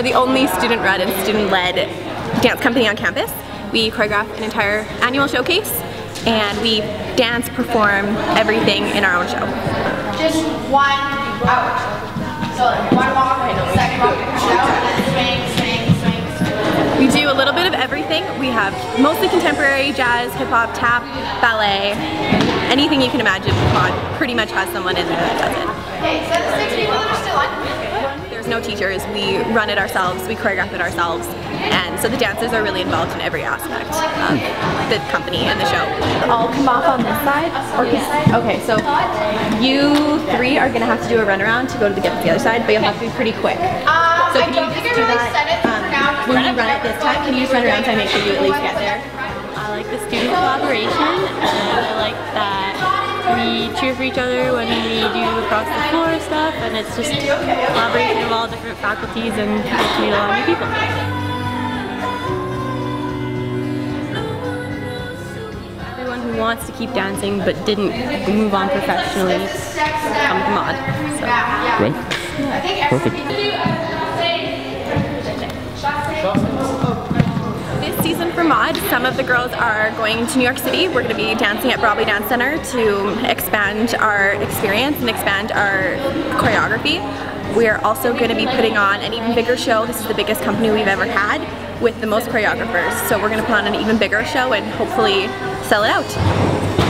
are the only student-run and student-led dance company on campus. We choreograph an entire annual showcase and we dance, perform everything in our own show. Just one out. So one walk, second walk, swing, swing, swing, swing. We do a little bit of everything. We have mostly contemporary, jazz, hip hop, tap, ballet, anything you can imagine. Pretty much has someone in there that does it. Okay, so the six people that are still on. There's no teachers. We run it ourselves. We choreograph it ourselves. And so the dancers are really involved in every aspect of the company and the show. I'll come off on this side. Or okay, so you three are gonna have to do a runaround to go to the get to the other side, but you'll have to be pretty quick. Um, So I can don't you think I just do really that? said it Um, now. when you run it this time, can you just run around so I make sure you at least get there? I like the student collaboration and I like that we cheer for each other when we do across the floor stuff and it's just collaboration of all different faculties and get to meet a lot of new people. Everyone who wants to keep dancing but didn't move on professionally come to Mod. So. Right? Perfect. For Mod, some of the girls are going to New York City. We're going to be dancing at Broadway Dance Center to expand our experience and expand our choreography. We are also going to be putting on an even bigger show. This is the biggest company we've ever had with the most choreographers. So we're going to put on an even bigger show and hopefully sell it out.